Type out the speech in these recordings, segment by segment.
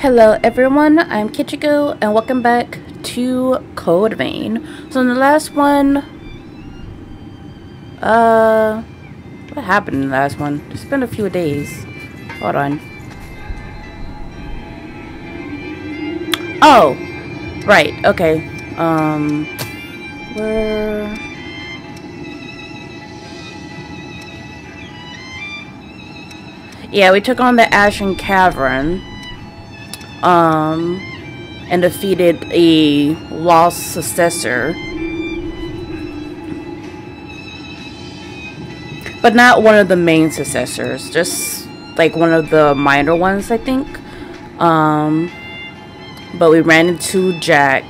Hello everyone, I'm Kichigo and welcome back to Code Vein. So in the last one, uh, what happened in the last one? It's been a few days. Hold on. Oh, right, okay. Um, where... Yeah, we took on the Ashen Cavern um, and defeated a lost successor. But not one of the main successors, just like one of the minor ones, I think. Um, but we ran into Jack.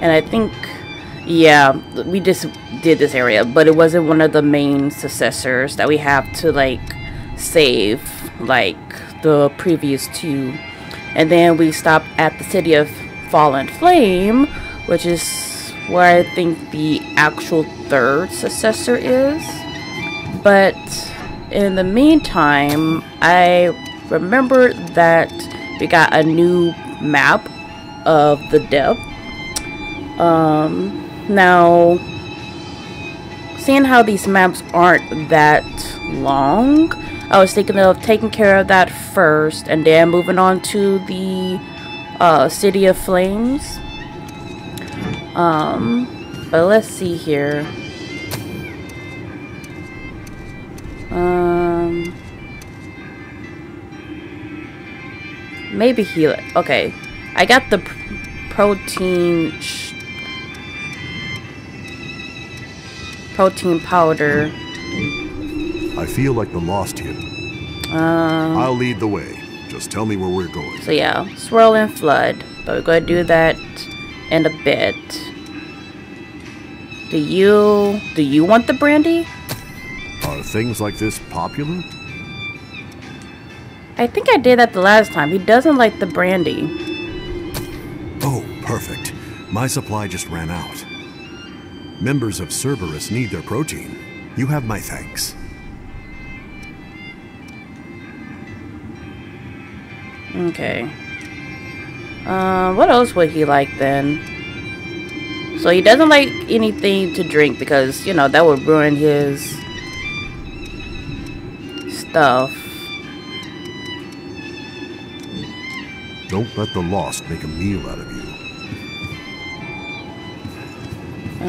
And I think, yeah, we just did this area, but it wasn't one of the main successors that we have to like save, like the previous two. And then we stopped at the city of Fallen Flame, which is where I think the actual third successor is. But in the meantime, I remember that we got a new map of the depth. Um, now, seeing how these maps aren't that long, I was thinking of taking care of that first and then moving on to the uh, City of Flames. Um, but let's see here. Um, maybe heal it. Okay, I got the protein protein powder. I feel like the lost him. Um, I'll lead the way. Just tell me where we're going. So yeah, Swirling Flood. But we're gonna do that in a bit. Do you do you want the brandy? Are things like this popular? I think I did that the last time. He doesn't like the brandy. Oh, perfect. My supply just ran out. Members of Cerberus need their protein. You have my thanks. Okay. Uh, what else would he like then? So he doesn't like anything to drink because, you know, that would ruin his stuff. Don't let the lost make a meal out of you.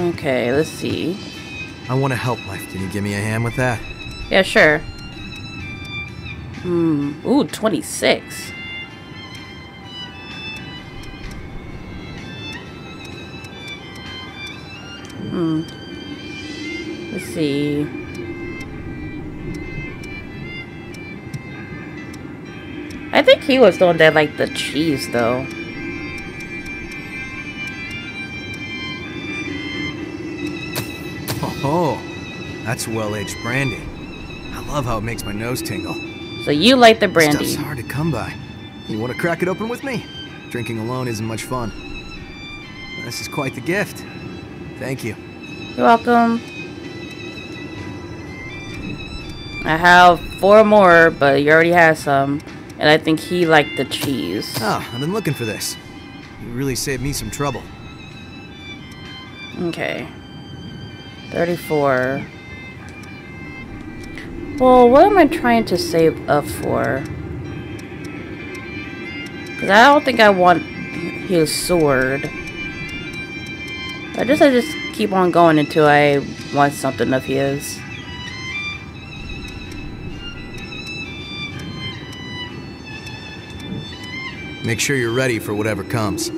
Okay, let's see. I want to help life. Can you give me a hand with that? Yeah, sure. Hmm. Ooh, 26. Hmm. Let's see. I think he was the one that liked the cheese, though. Oh, that's well-aged brandy. I love how it makes my nose tingle. So you like the brandy. Stuff's hard to come by. You want to crack it open with me? Drinking alone isn't much fun. This is quite the gift. Thank you. You're welcome. I have four more, but you already had some. And I think he liked the cheese. Ah, I've been looking for this. You really saved me some trouble. Okay. 34. Well, what am I trying to save up for? Because I don't think I want his sword. I just I just keep on going until I want something of his. Make sure you're ready for whatever comes.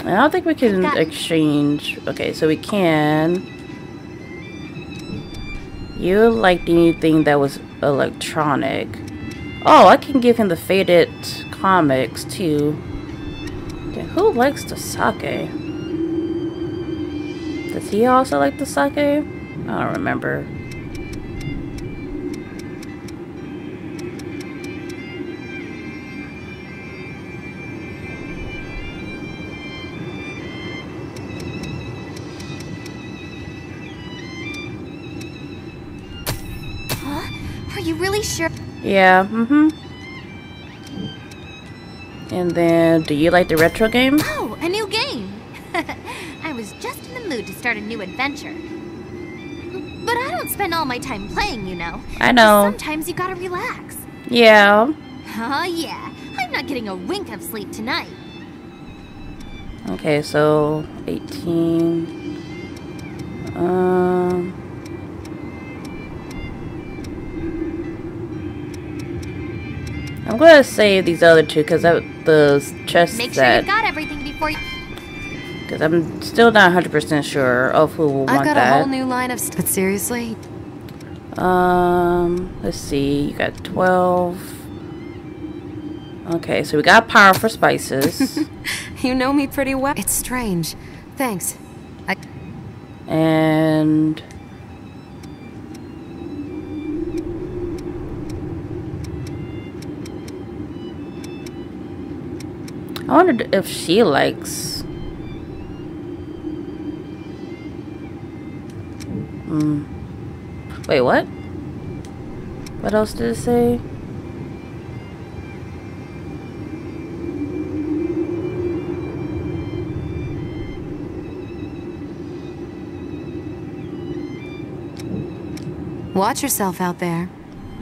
I don't think we can exchange. Okay, so we can. You liked anything that was electronic. Oh, I can give him the faded comics too. Who likes the sake? Does he also like the sake? I don't remember. Huh? Are you really sure? Yeah, mm-hmm. And then, do you like the retro game? Oh, a new game! I was just in the mood to start a new adventure. But I don't spend all my time playing, you know. I know. Sometimes you gotta relax. Yeah. Oh, yeah. I'm not getting a wink of sleep tonight. Okay, so 18. Um. I'm gonna save these other two because the chest Make sure set. you've got everything before you. Because I'm still not 100% sure of who will I've want got a whole new line of st- But seriously? Um, let's see. You got 12. Okay, so we got power for spices. You know me pretty well. It's strange. Thanks. I and. I wondered if she likes. Hmm. Wait, what? What else did it say? watch yourself out there.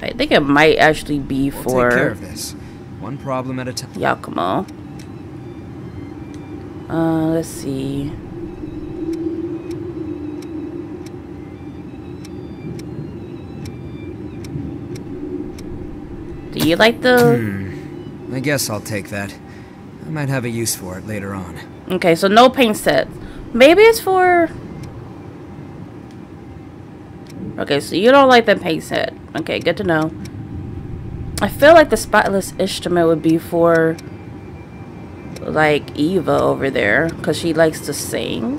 I think it might actually be We'll for take care of this. One problem at a time. Yakumo. Uh, let's see. Do you like the... Hmm. I guess I'll take that. I might have a use for it later on. Okay, so no paint set. Maybe it's for... Okay, so you don't like the paint set. Okay, good to know. I feel like the spotless instrument would be for like Eva over there because she likes to sing.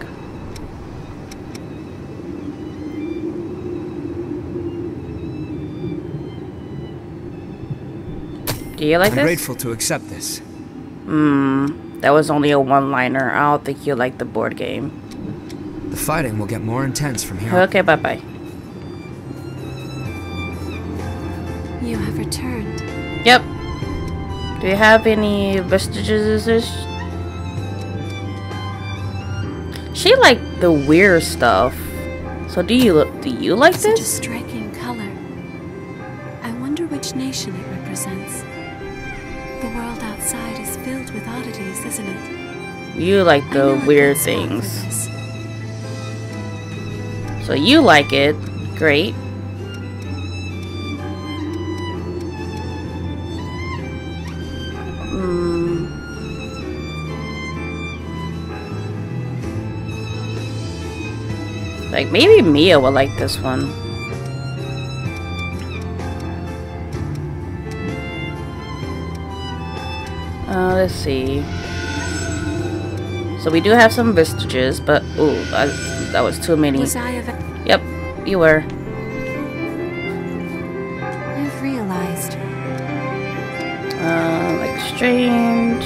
Do you like I'm this? grateful to accept this. Hmm, that was only a one-liner. I don't think you like the board game. The fighting will get more intense from here. Okay, bye-bye. You have returned. Yep. Do you have any vestiges? She liked the weird stuff. So do you look? do you like Such a striking color. I wonder which nation it represents. The world outside is filled with oddities, isn't it? You like the weird been small for things. So you like it. Great. Like maybe Mia will like this one. Uh, let's see. So we do have some vestiges, but ooh, I, that was too many. Was Yep, you were. I've realized Uh, like strange.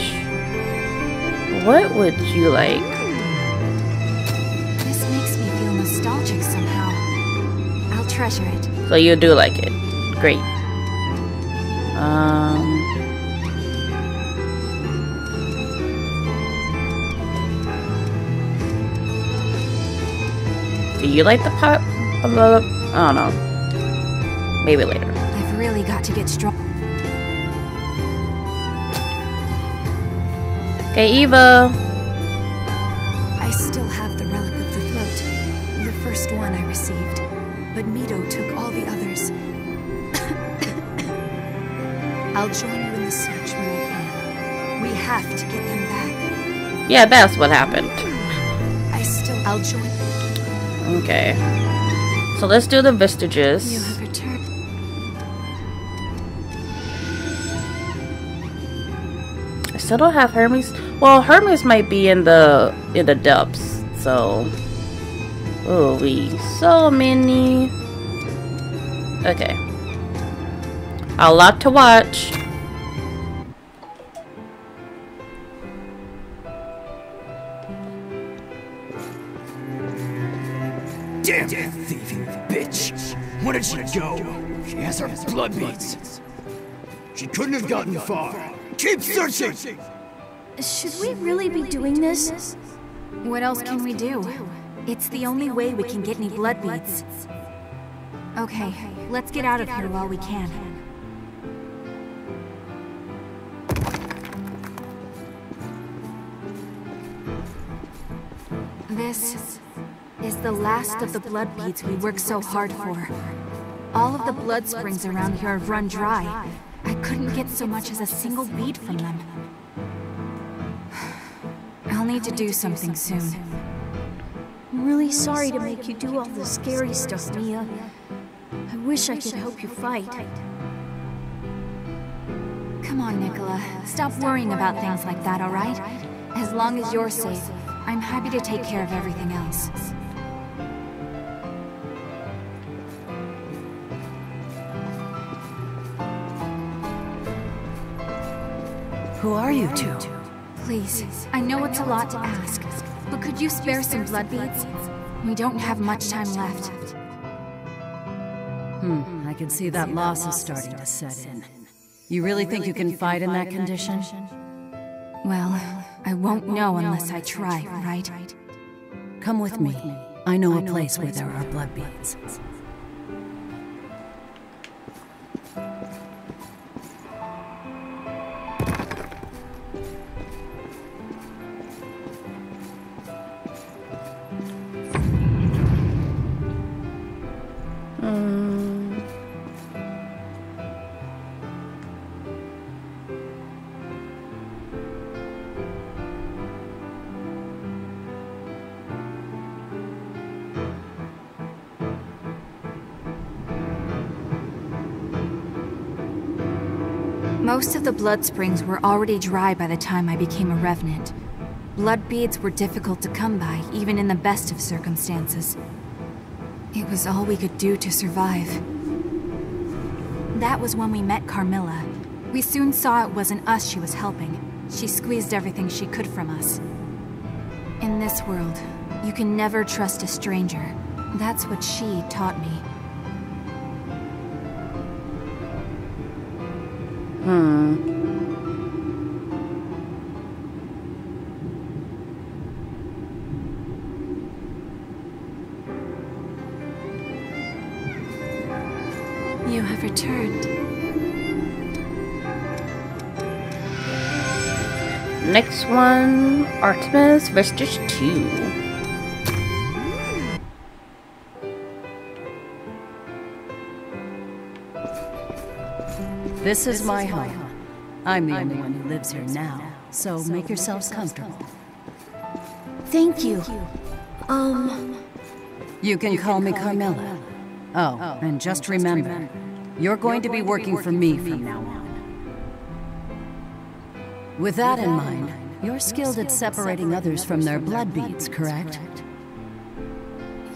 What would you like? Treasure it. So you do like it. Great. Um. Do you like the pop? I don't know. Maybe later. I've really got to get strong. Okay, Eva. Yeah, that's what happened. I still. I'll join. Okay. So let's do the vestiges. You have returned. I still don't have Hermes. Well, Hermes might be in the in the depths. So, oh, we so many. Okay, a lot to watch. That thieving bitch! Where did she go? She has our blood beads. She couldn't have gotten far. Keep searching! Should we really be doing this? What else can we do? It's the only way we can get any blood beads. Okay, let's get out of here while we can. This is the last of the blood beads we worked so hard for. All of the blood springs around here have run dry. I couldn't get so much as a single bead from them. I'll need to do something soon. I'm really sorry to make you do all the scary stuff, Mia. I wish I could help you fight. Come on, Nicola. Stop worrying about things like that, alright? As long as you're safe, I'm happy to take care of everything else. Who are you two? Please, I know it's a lot to ask, but could you spare some blood beads? We don't have much time left. Hmm, I can see that loss is starting to set in. You really think you can fight in that condition? Well, I won't know unless I try, right? Come with me. I know a place where there are blood beads. Most of the blood springs were already dry by the time I became a revenant. Blood beads were difficult to come by, even in the best of circumstances. It was all we could do to survive. That was when we met Carmilla. We soon saw it wasn't us she was helping. She squeezed everything she could from us. In this world, you can never trust a stranger. That's what she taught me. Hmm. You have returned. Next one, Artemis Vestige 2. This is my home. I'm the only one who lives here now, so make yourselves comfortable. Thank you. Um, You can call me Carmilla. Oh, and just remember, you're going to be working for me from now on. With that in mind, you're skilled at separating others from their blood beads, correct?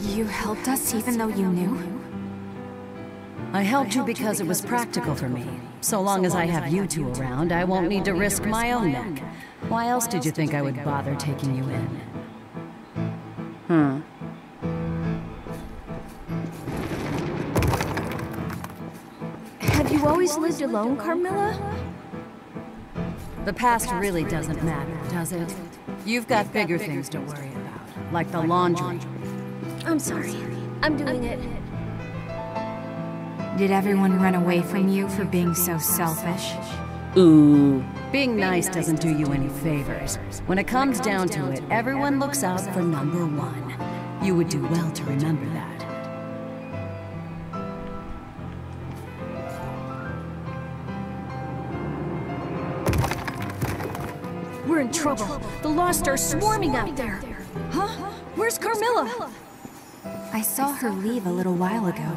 You helped us even though you knew? I helped you because it was practical for me. So long as I have you two around, I won't need to risk my own neck. Why else did you think I would bother taking you in? Hmm. Have you always lived alone, Carmilla? The past really doesn't matter, does it? You've got bigger things to worry about, like the laundry. I'm sorry. I'm doing it. Did everyone run away from you for being so selfish? Ooh. Being nice doesn't do you any favors. When it comes down to it, everyone looks out for number one. You would do well to remember that. We're in trouble. The Lost are swarming out there. Huh? Where's Carmilla? I saw her leave a little while ago.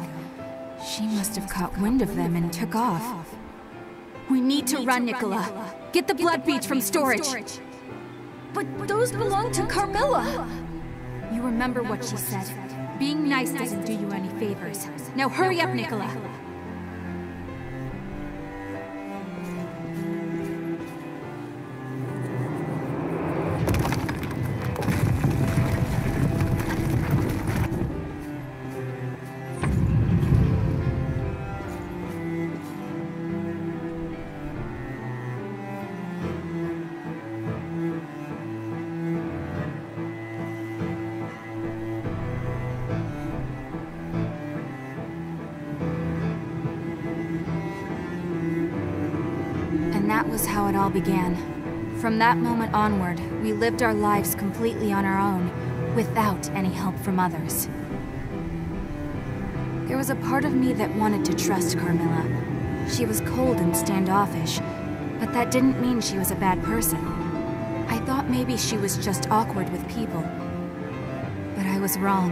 She must have caught wind of them and took off. We need to run, Nicola. Get the blood beads from storage. But those belong to Carmilla. You remember what she said. Being nice doesn't do you any favors. Now hurry up, Nicola. Began. From that moment onward, we lived our lives completely on our own, without any help from others. There was a part of me that wanted to trust Carmilla. She was cold and standoffish, but that didn't mean she was a bad person. I thought maybe she was just awkward with people. But I was wrong.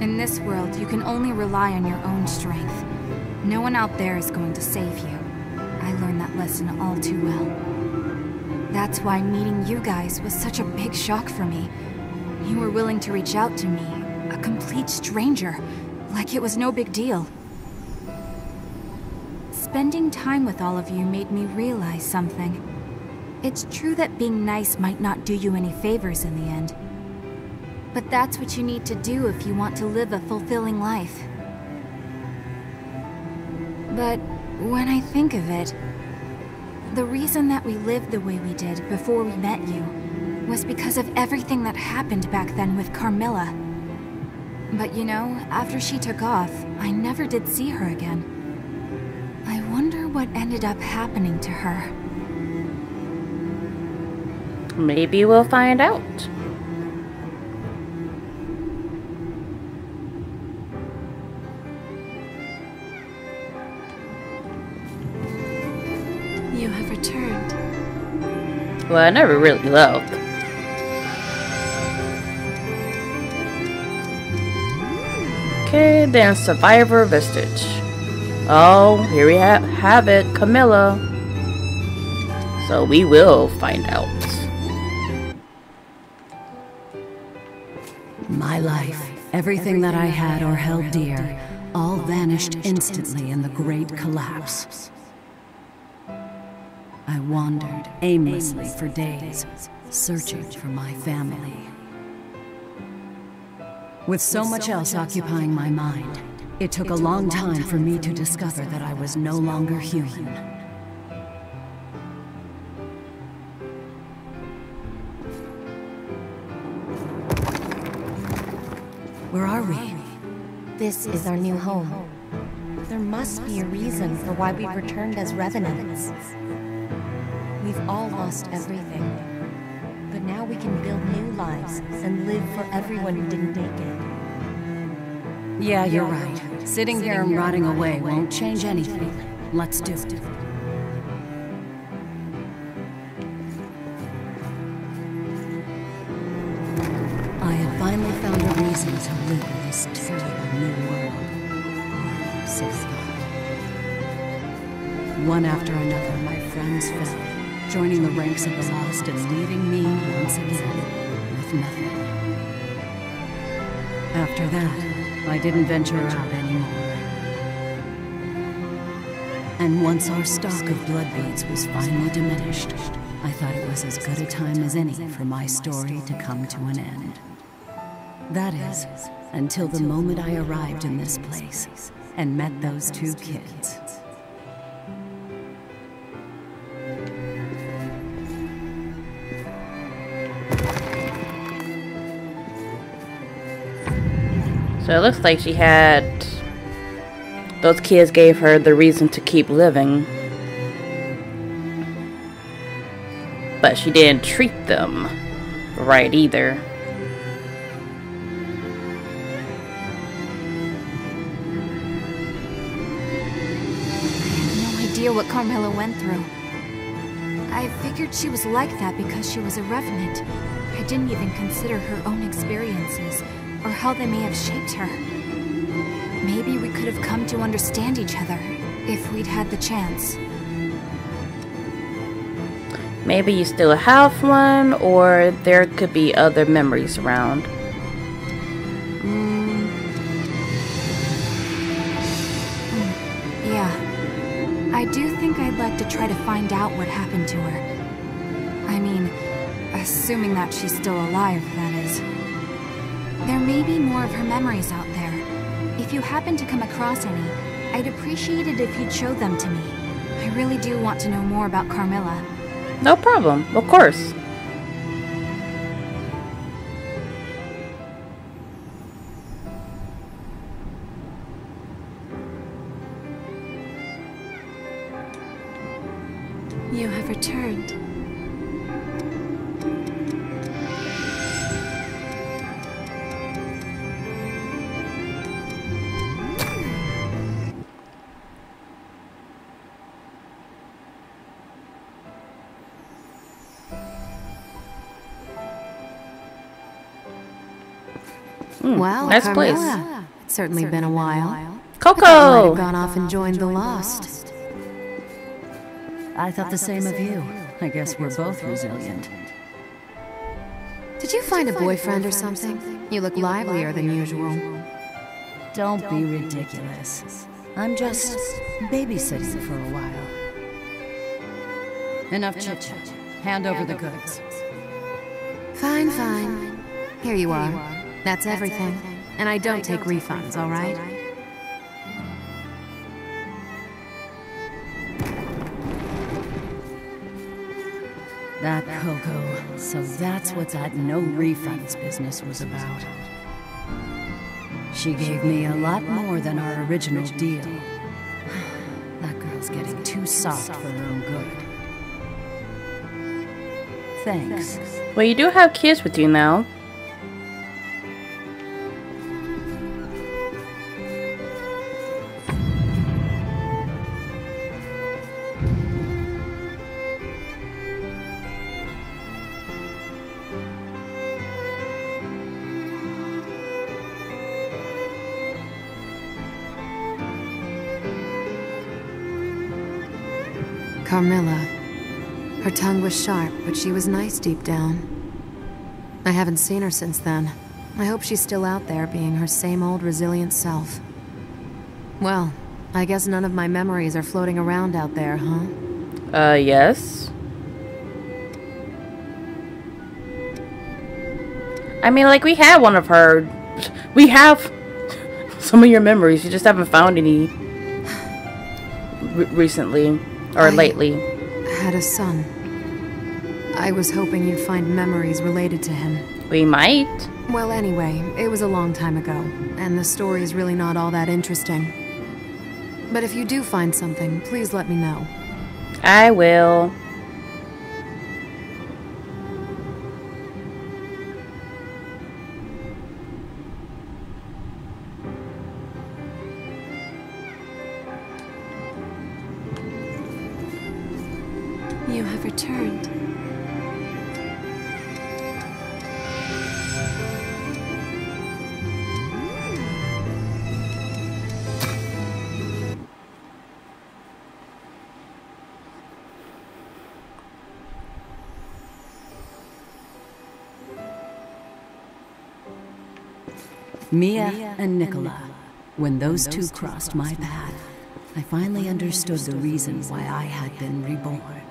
In this world, you can only rely on your own strength. No one out there is going to save you. I learned that lesson all too well. That's why meeting you guys was such a big shock for me. You were willing to reach out to me, a complete stranger, like it was no big deal. Spending time with all of you made me realize something. It's true that being nice might not do you any favors in the end. But that's what you need to do if you want to live a fulfilling life. But when I think of it, the reason that we lived the way we did before we met you was because of everything that happened back then with Carmilla. But you know, after she took off, I never did see her again I wonder what ended up happening to her. Maybe we'll find out. Well, I never really left. Okay, then Survivor Vestige. Oh, here we ha have it, Carmilla. So we will find out. My life, everything that I had or held dear, all vanished instantly in the great collapse. I wandered aimlessly for days, searching for my family. With so much else occupying my mind, it took a long time for me to discover that I was no longer human. Where are we? This is our new home. There must be a reason for why we returned as revenants. We've all lost everything. But now we can build new lives and live for everyone who didn't make it. Yeah, you're right. Sitting here and rotting away won't change anything. Let's do it. I had finally found a reason to live in this terrible new world. So thought. One after another, my friends fell, joining the ranks of the lost and leaving me once again with nothing. After that, I didn't venture out anymore. And once our stock of blood beads was finally diminished, I thought it was as good a time as any for my story to come to an end. That is, until the moment I arrived in this place and met those two kids. So it looks like she had... Those kids gave her the reason to keep living. But she didn't treat them right either. I have no idea what Carmilla went through. I figured she was like that because she was a revenant. I didn't even consider her own experiences or how they may have shaped her. Maybe we could have come to understand each other if we'd had the chance. Maybe you still have one, or there could be other memories around. Mm. Yeah. I do think I'd like to try to find out what happened to her. I mean, assuming that she's still alive, is. There may be more of her memories out there. If you happen to come across any, I'd appreciate it if you'd show them to me. I really do want to know more about Carmilla. No problem, of course. Nice Carmilla. place. It's certainly been a while. Coco! I you might have gone off and joined the Lost. I thought the same of you. I guess we're both resilient. Did you find a boyfriend or something? You look livelier than usual. Don't be ridiculous. I'm just babysitting for a while. Enough chit chat. Hand over the goods. Fine, fine. Here you are. That's everything. And I don't take refunds, all right? That Coco. So that's what that no refunds business was about. She gave me a lot more than our original deal. That girl's getting too soft for her own good. Thanks. Well, you do have kids with you now. Carmilla. Her tongue was sharp, but she was nice deep down. I haven't seen her since then. I hope she's still out there being her same old resilient self. Well, I guess none of my memories are floating around out there, huh? Uh, yes. I mean, like, we had one of her. We have some of your memories. You just haven't found any re recently or I- lately. Had a son. I was hoping you'd find memories related to him. We might. Well, anyway, it was a long time ago, and the story is really not all that interesting. But if you do find something, please let me know. I will. Mia and Nicola. When those two crossed my path, I finally understood the reason why I had been reborn.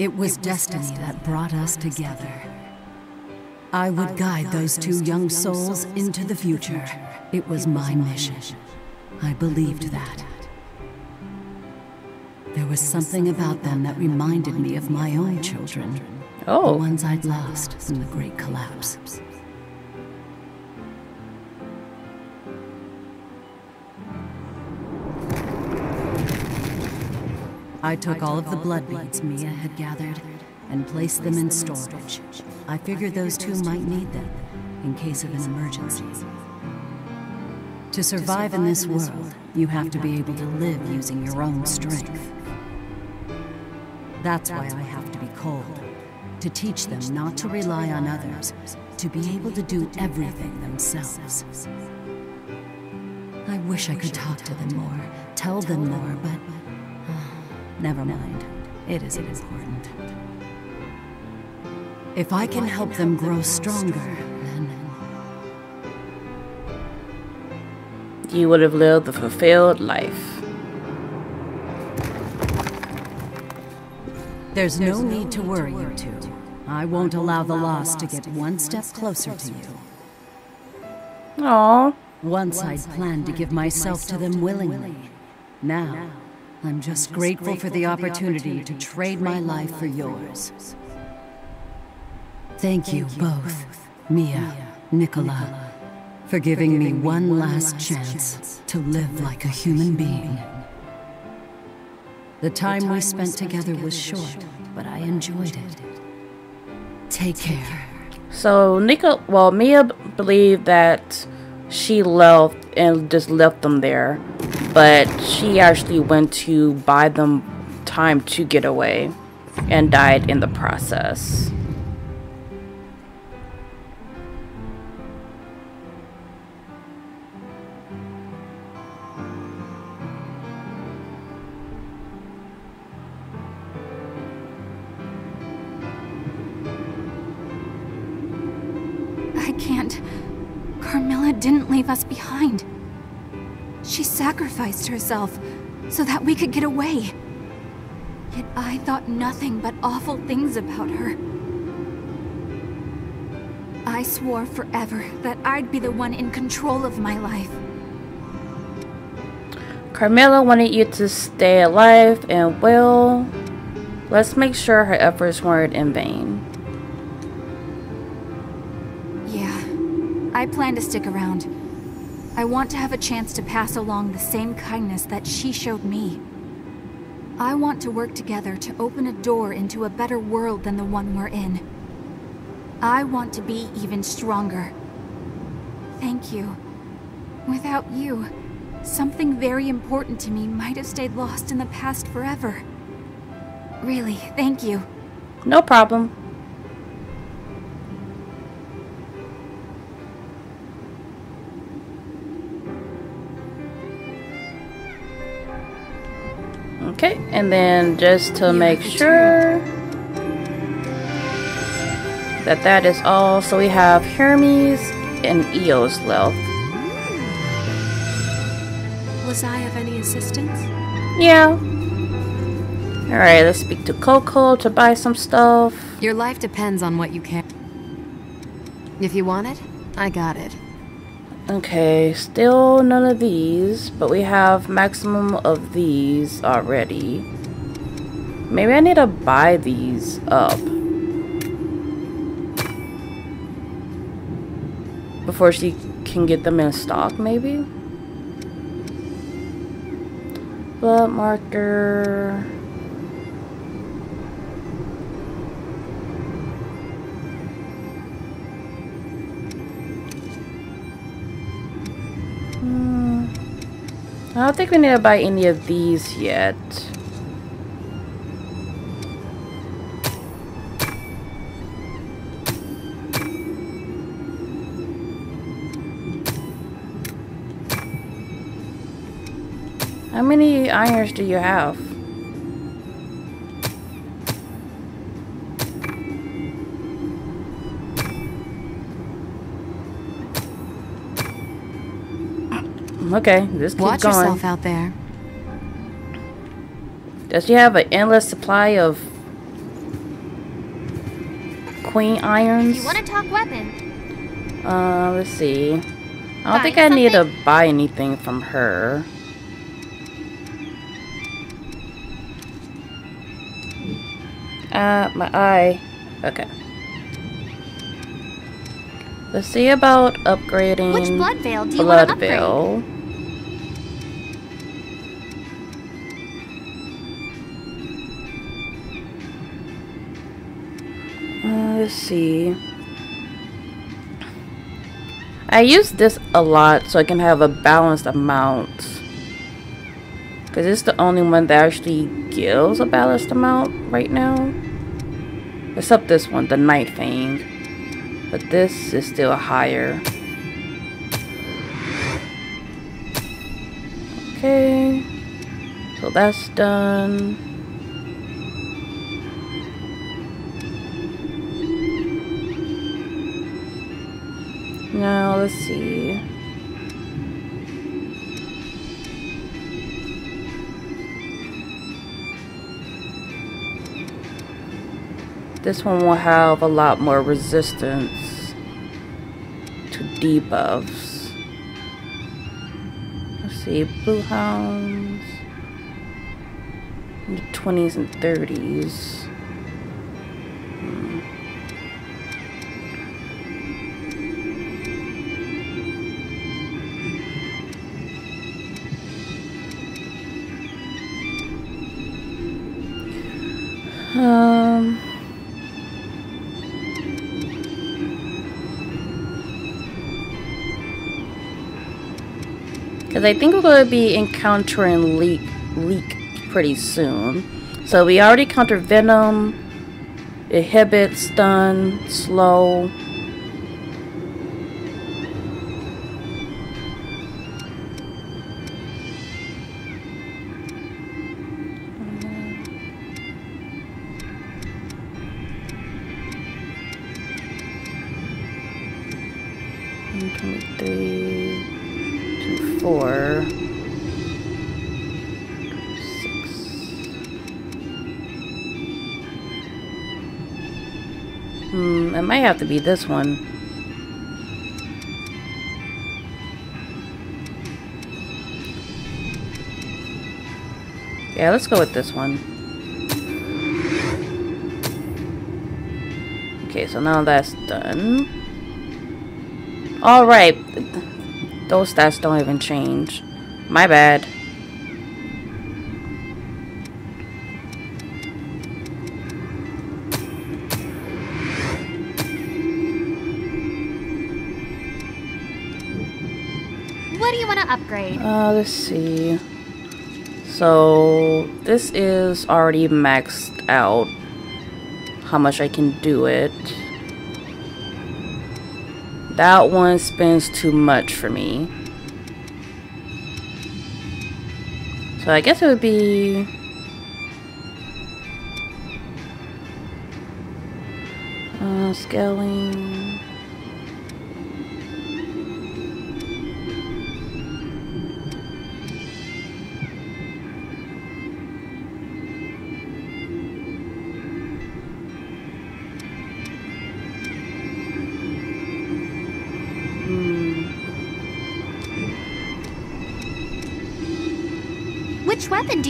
It was destiny that brought us together. I would guide those two young souls into the future. It was my mission. I believed that. There was something about them that reminded me of my own children. Oh. The ones I'd lost in the Great Collapse. I took all of the blood beads Mia had gathered and placed them in storage. I figured those two might need them in case of an emergency. To survive in this world, you have to be able to live using your own strength. That's why I have to be cold. To teach them not to rely on others, to be able to do everything themselves. I wish I could talk to them more, tell them more, but never mind. It isn't important. If I can help them grow stronger, then You would have lived a fulfilled life. there's no need to worry, you two. I won't allow the lost to get one step closer to you. Aww. Once I'd planned to give myself to them willingly. Now, I'm just grateful for the opportunity to trade my life for yours. Thank you both, Mia, Nicola, for giving me one last chance to live like a human being. The time we spent together was short, but I enjoyed it. Take care. So Nika, well, Mia believed that she left and just left them there, but she actually went to buy them time to get away and died in the process. I can't. Carmilla didn't leave us behind. She sacrificed herself so that we could get away. Yet I thought nothing but awful things about her. I swore forever that I'd be the one in control of my life. Carmilla wanted you to stay alive and well, let's make sure her efforts weren't in vain. Plan to stick around. I want to have a chance to pass along the same kindness that she showed me. I want to work together to open a door into a better world than the one we're in. I want to be even stronger. Thank you. Without you, something very important to me might have stayed lost in the past forever. Really, thank you. No problem. Okay, and then just to make sure that that is all, so we have Hermes and Eos left. Was I of any assistance? Yeah. Alright, let's speak to Coco to buy some stuff. Your life depends on what you care. If you want it, I got it. Okay, still none of these, but we have maximum of these already. Maybe I need to buy these up. Before she can get them in stock, maybe? Blood marker... I don't think we need to buy any of these yet. How many irons do you have? Okay, just keep Watch going. yourself out there. Does she have an endless supply of queen irons? You want to talk weapon? Uh, let's see. I don't Buy think I need to buy anything from her. Uh, my eye. Okay. Let's see about upgrading Which blood veil do you wanna upgrade? Veil. See. I use this a lot so I can have a balanced amount. Because it's the only one that actually gives a balanced amount right now. Except this one, the Night Fang. But this is still a higher. Okay. So that's done. Let's see. This one will have a lot more resistance to debuffs. Let's see, Blue Hounds. The 20s and 30s. Um. Because I think we're going to be encountering Leak, Leek pretty soon. So we already encountered Venom, Inhibit, Stun, Slow. Might have to be this one. Yeah, let's go with this one. Okay, so now that's done. Alright. Those stats don't even change. My bad. Uh, let's see. So, this is already maxed out. How much I can do it. That one spends too much for me. So I guess it would be... Uh, scaling...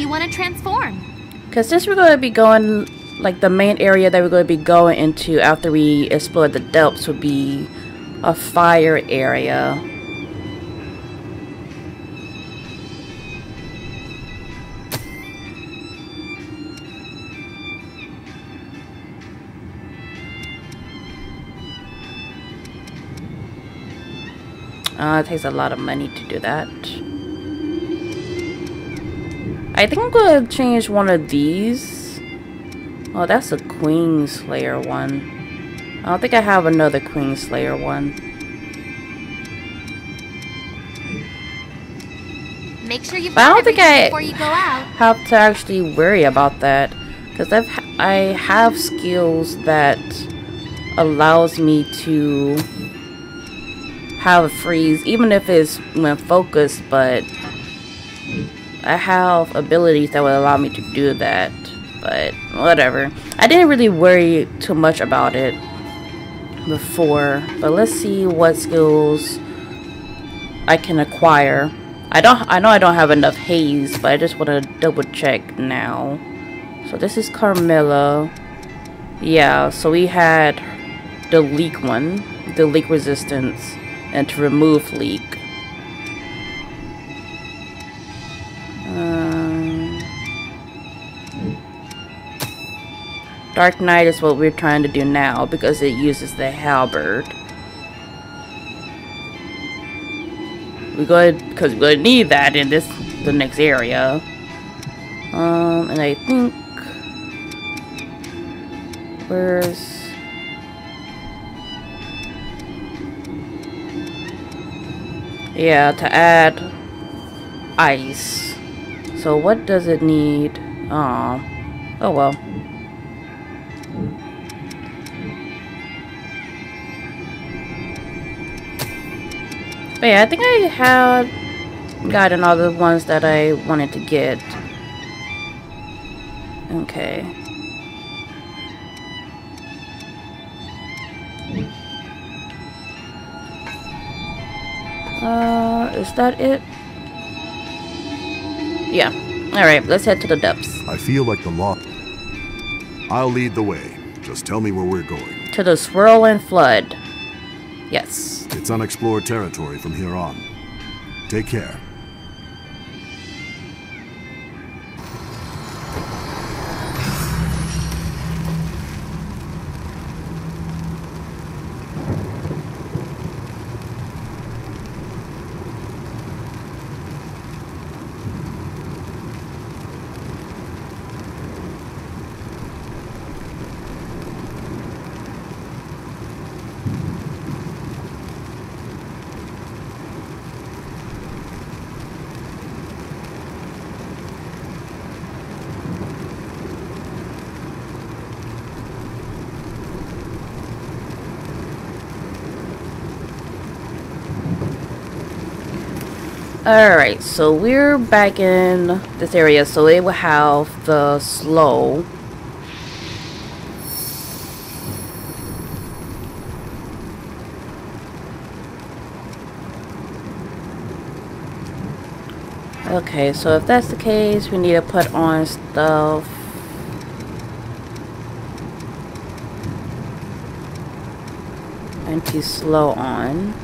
you want to transform? Because since we're going to be going, like the main area that we're going to be going into after we explore the depths would be a fire area. Uh, it takes a lot of money to do that. I think I'm gonna change one of these. Oh, that's a Queen Slayer one. I don't think I have another Queen Slayer one. Make sure But I don't think I you go out. have to actually worry about that because I've I have skills that allows me to have a freeze even if it's when focused but I have abilities that would allow me to do that but whatever. I didn't really worry too much about it before but let's see what skills I can acquire. I don't I know I don't have enough haze but I just want to double check now. So this is Carmilla yeah so we had the leak one the leak resistance and to remove leak Dark Knight is what we're trying to do now because it uses the halberd. We go because we're gonna need that in this the next area. Um and I think where's yeah to add ice. So what does it need? Oh oh well But yeah, I think I had gotten all the ones that I wanted to get. Okay. Uh, is that it? Yeah. Alright, let's head to the depths. I feel like the law. I'll lead the way. Just tell me where we're going. To the swirling flood. Yes. It's unexplored territory from here on. Take care. Alright, so we're back in this area, so it will have the slow. Okay, so if that's the case, we need to put on stuff. Anti-slow on.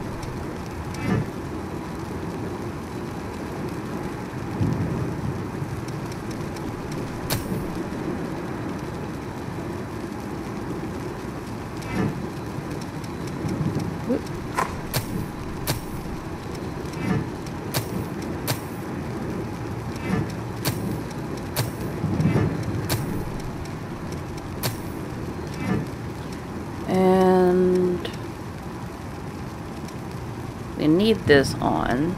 And need this on.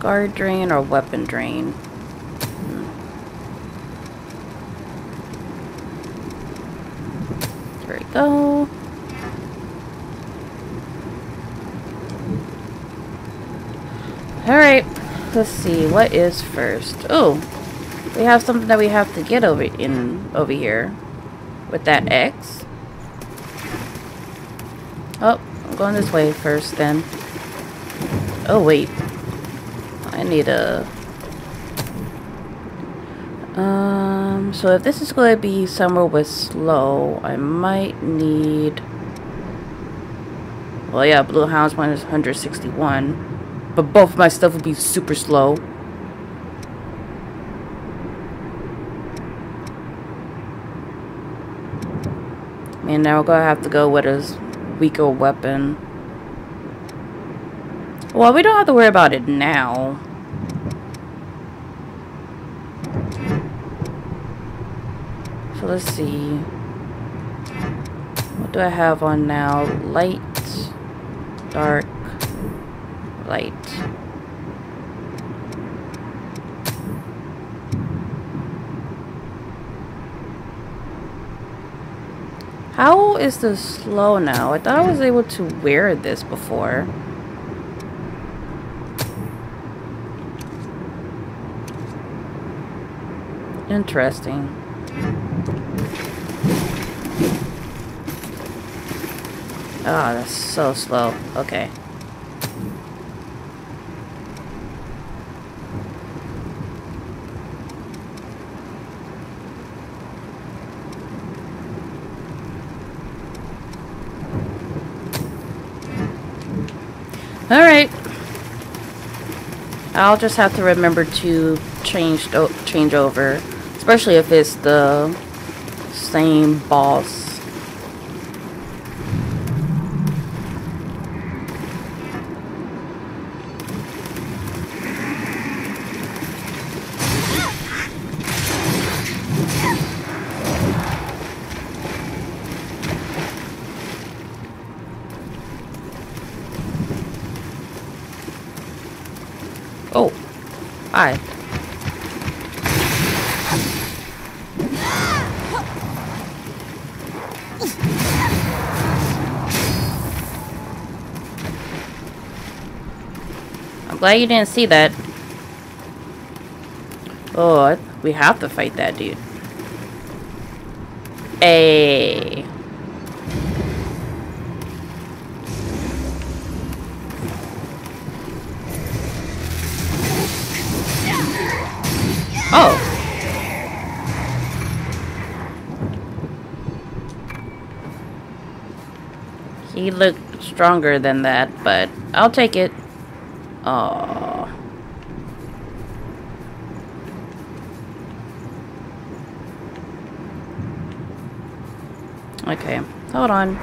Guard drain or weapon drain. Hmm. There we go. Alright, let's see, what is first? Oh, we have something that we have to get over in over here with that X. Oh, I'm going this way first then. Oh wait, I need a. Um, so if this is going to be somewhere with slow, I might need. Well, yeah, Blue Hound's one is 161. But both of my stuff will be super slow. And now we're gonna have to go with a weaker weapon. Well, we don't have to worry about it now. So let's see. What do I have on now? Light, dark, light. How is this slow now? I thought I was able to wear this before. Interesting. Ah, oh, that's so slow. Okay. Alright. I'll just have to remember to change change over. Especially if it's the same boss. Oh. Hi. I'm glad you didn't see that. Oh, we have to fight that dude. Hey. Oh. He looked stronger than that, but I'll take it. Oh. Okay, hold on.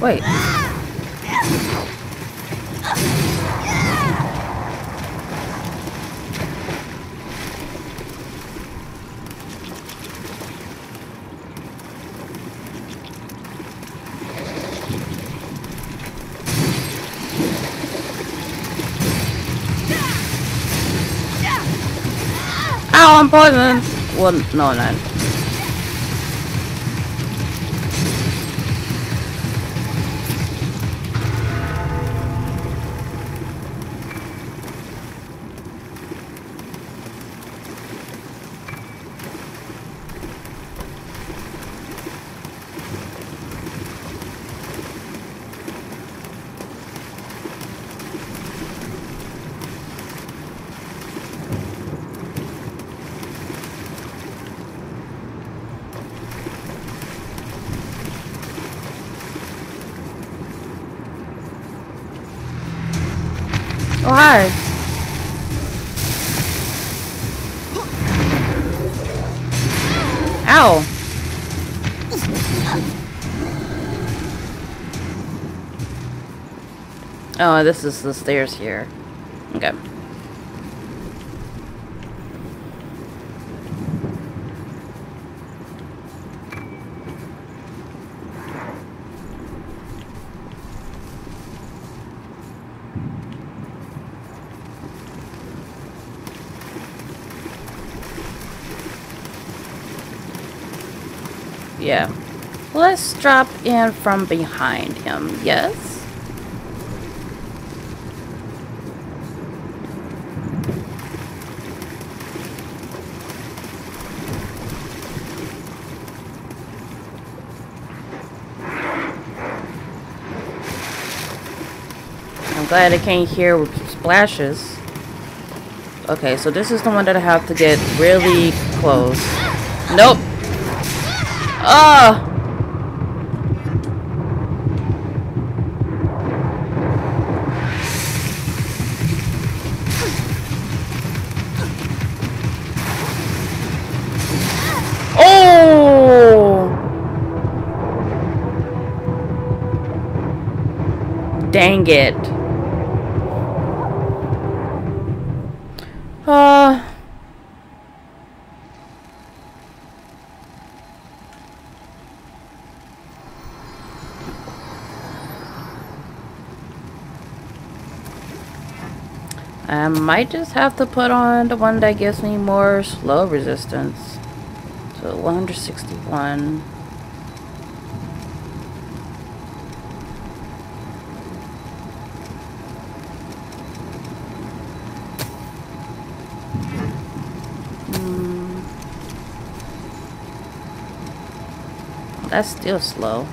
Wait. Ow, I'm poisoned! Well, no, I'm not. Oh, hi. Ow. Oh, this is the stairs here. Okay. Yeah. Let's drop in from behind him, yes? I'm glad I can't hear splashes. Okay, so this is the one that I have to get really close. Nope. Oh! Oh! Dang it. Uh... I might just have to put on the one that gives me more slow resistance. So 161. Hmm. That's still slow.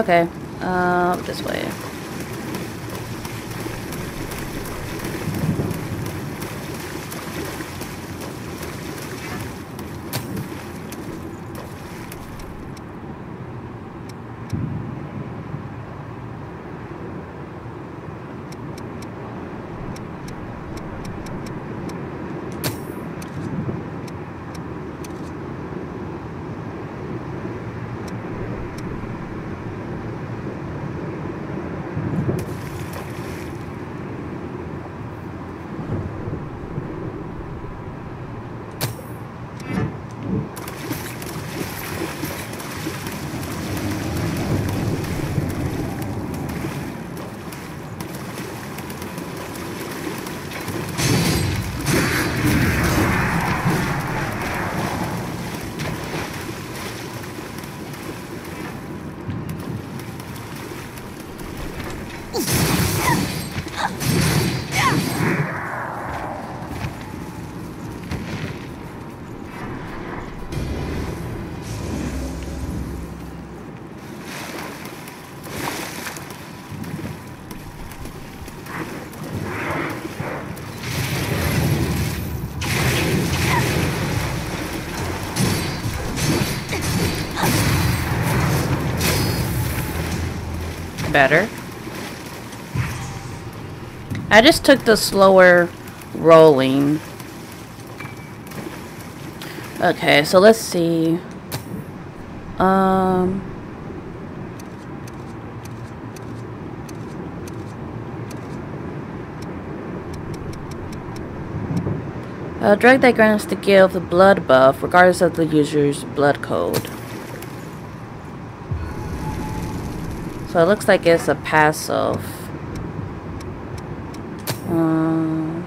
Okay. Um, this way. Better. I just took the slower rolling. Okay, so let's see. Um... A drug that grants the the blood buff regardless of the user's blood code. So it looks like it's a passive. Um,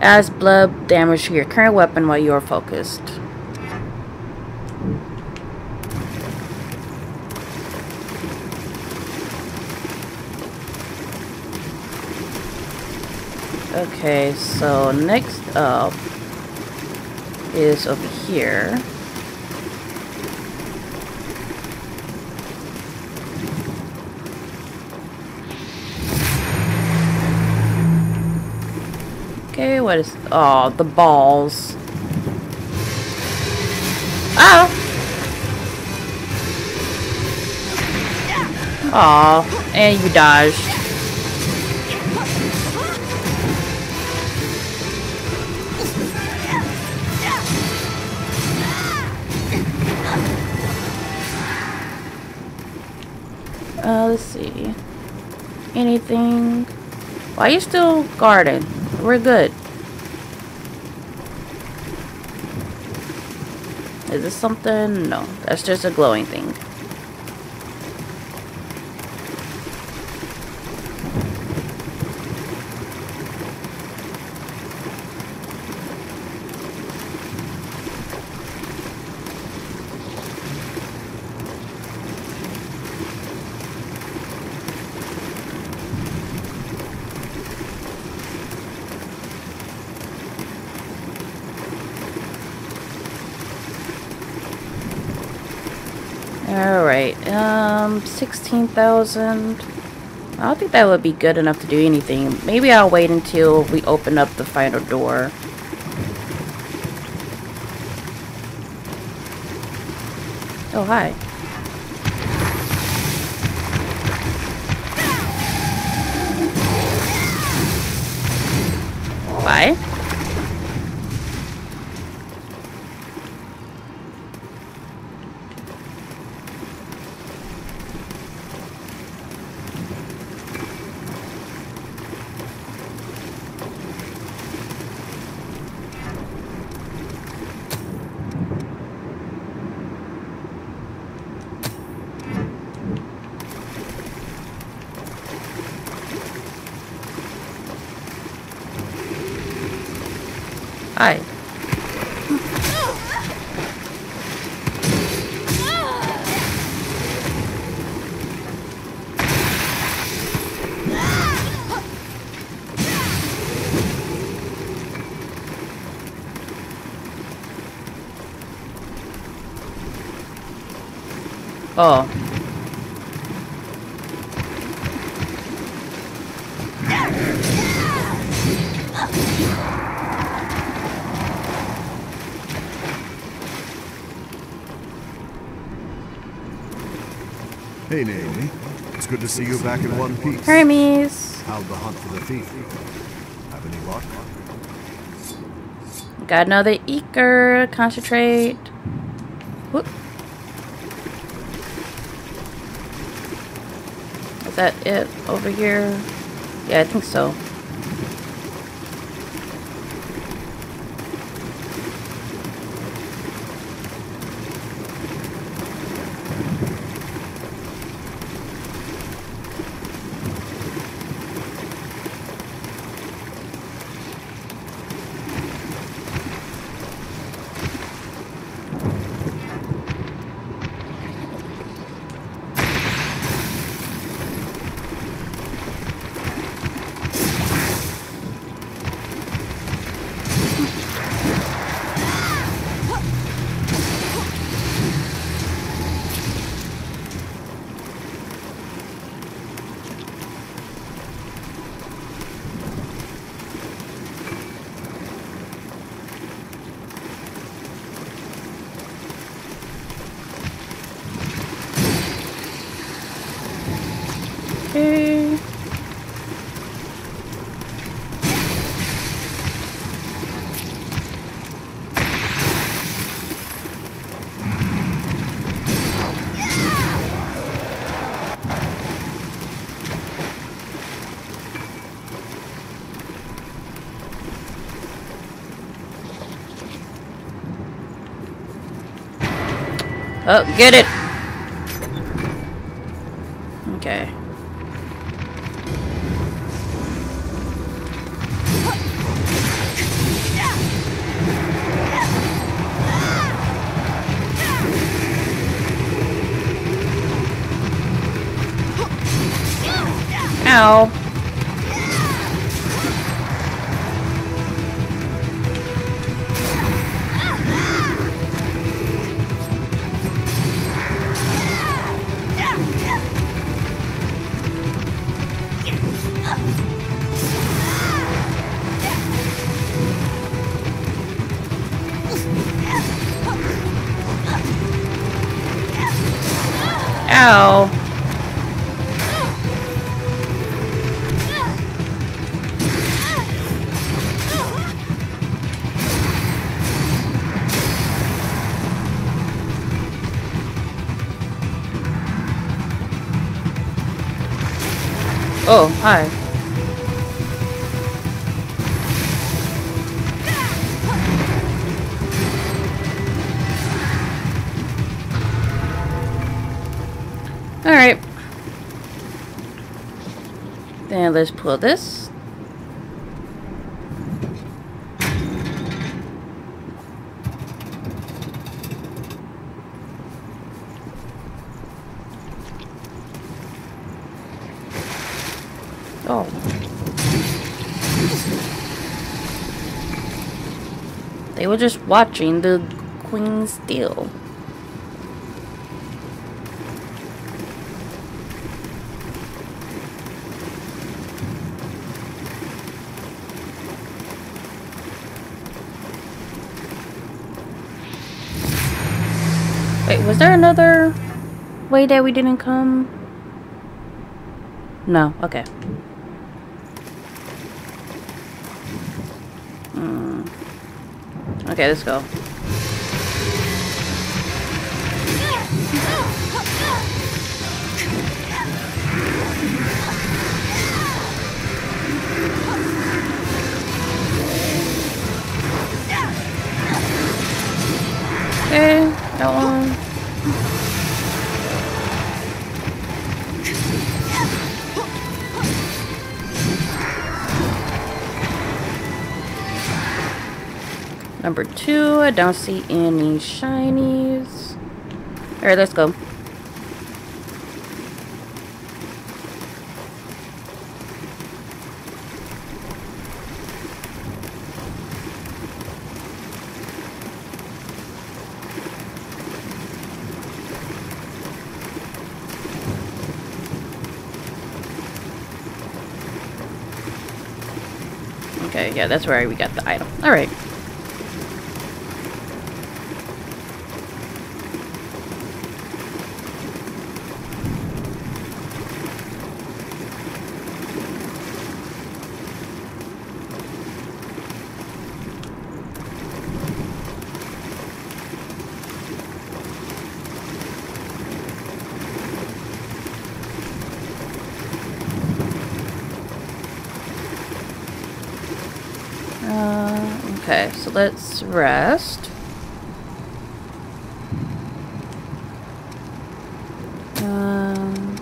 adds blood damage to your current weapon while you are focused. Okay, so next up is over here. Okay, what is... Oh, the balls. Oh! Aw, and you dodged. Uh, let's see. Anything? Why are you still guarding? We're good. Is this something? No, that's just a glowing thing. Alright, um, 16,000. I don't think that would be good enough to do anything. Maybe I'll wait until we open up the final door. Oh, hi. Bye. Hi. Oh. Hey, Naomi. It's good to see you back in one piece. Hermes. How'd the hunt for the thief? Have any luck? Got another Ichor. Concentrate. Whoop. That it over here? Yeah, I think so. Oh, get it! Okay. Ow. Then this. Oh. They were just watching the queen steal. Wait, was there another way that we didn't come? No, okay. Hmm. Okay, let's go. Okay, that one. Number two, I don't see any shinies. Alright, let's go. Okay, yeah, that's where we got the item. Alright. Uh, okay, so let's rest. Um,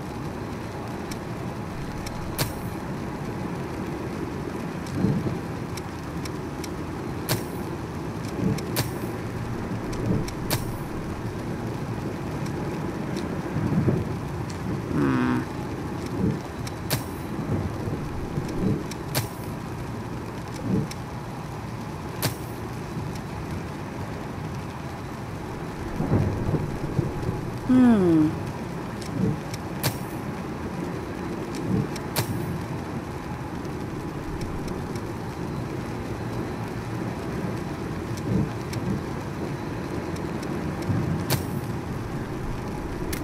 hmm. Hmm.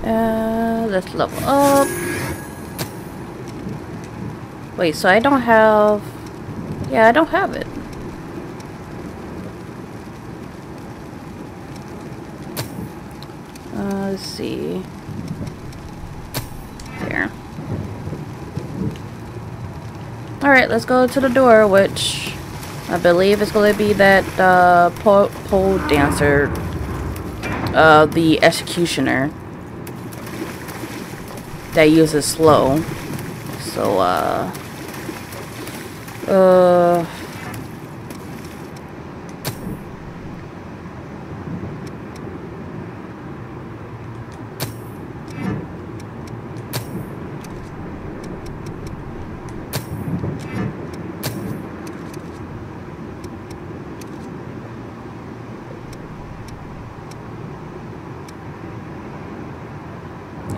Uh, let's level up. Wait, so I don't have... Yeah, I don't have it. Uh, let's see. There. Alright, let's go to the door, which I believe is going to be that uh, pole, pole dancer uh, the executioner that uses slow. So, uh, uh,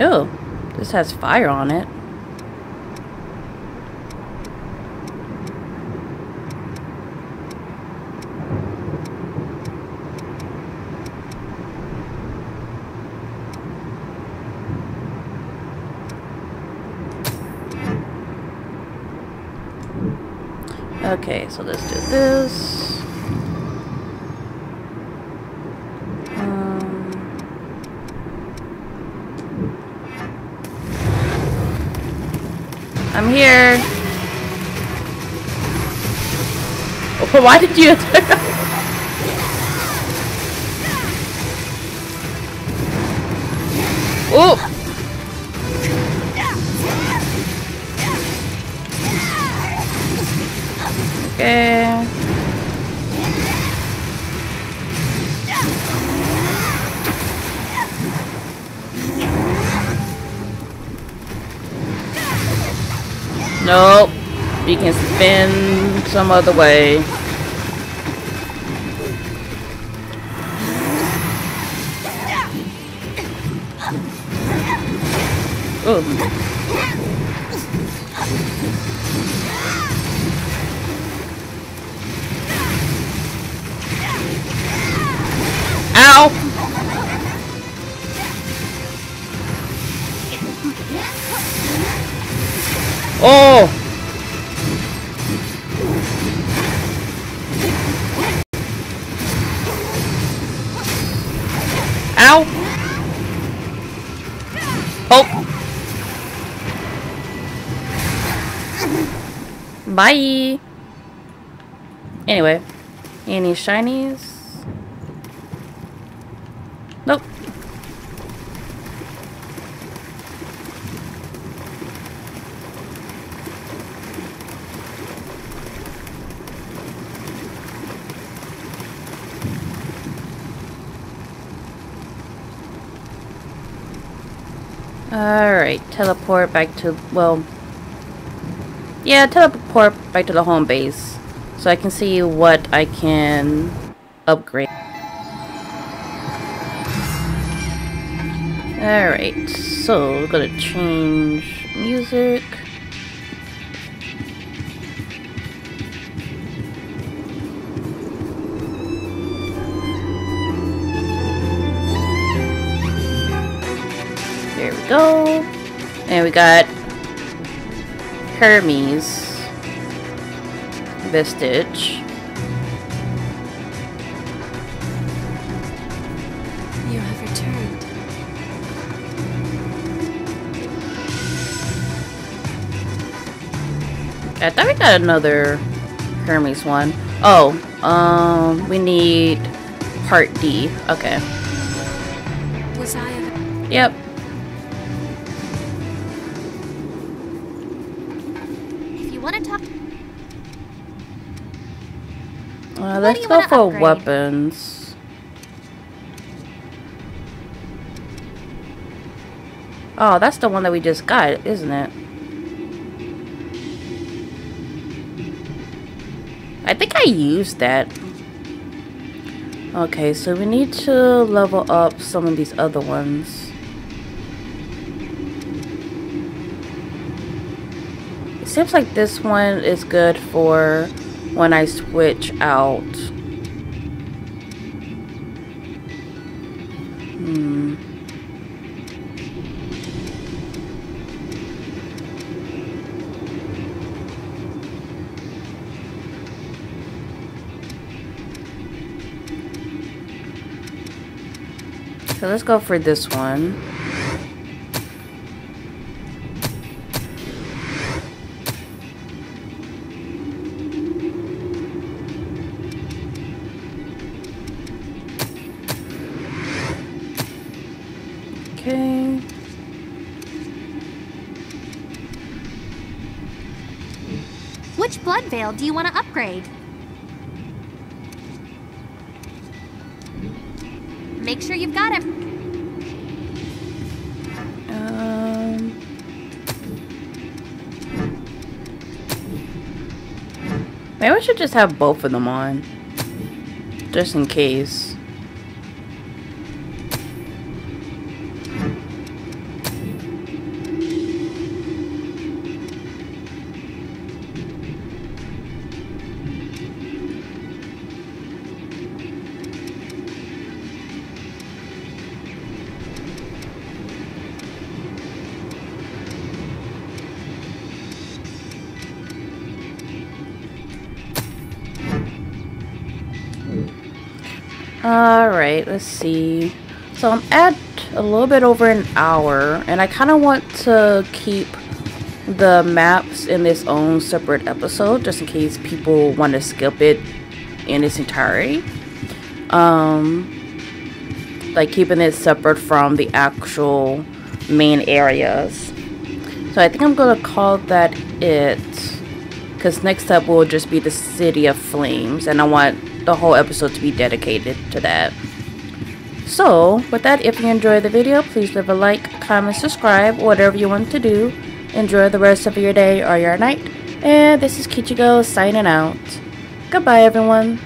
Oh, has fire on it. Okay, so let's do this. I'm here. Oh, why did you? oh. Okay. You can spin some other way. Shinies? Nope. Alright, teleport back to, well, yeah, teleport back to the home base so I can see what I can upgrade. Alright, so we're gonna change music. There we go. And we got Hermes Vestige. You have returned. I thought we got another Hermes one. Oh, um, we need part D. Okay. Was I. Yep. Do let's go for upgrade? weapons. Oh, that's the one that we just got, isn't it? I think I used that. Okay, so we need to level up some of these other ones. It seems like this one is good for when I switch out. Hmm. So let's go for this one. Okay. Which blood veil do you want to upgrade? Make sure you've got it. Um. Maybe I should just have both of them on. Just in case. Alright, let's see. So I'm at a little bit over an hour, and I kind of want to keep the maps in its own separate episode, just in case people want to skip it in its entirety. Um, like keeping it separate from the actual main areas. So I think I'm gonna call that it, because next up will just be the City of Flames, and I want the whole episode to be dedicated to that. So, with that, if you enjoyed the video, please leave a like, comment, subscribe, whatever you want to do. Enjoy the rest of your day or your night. And this is Kichigo signing out. Goodbye, everyone.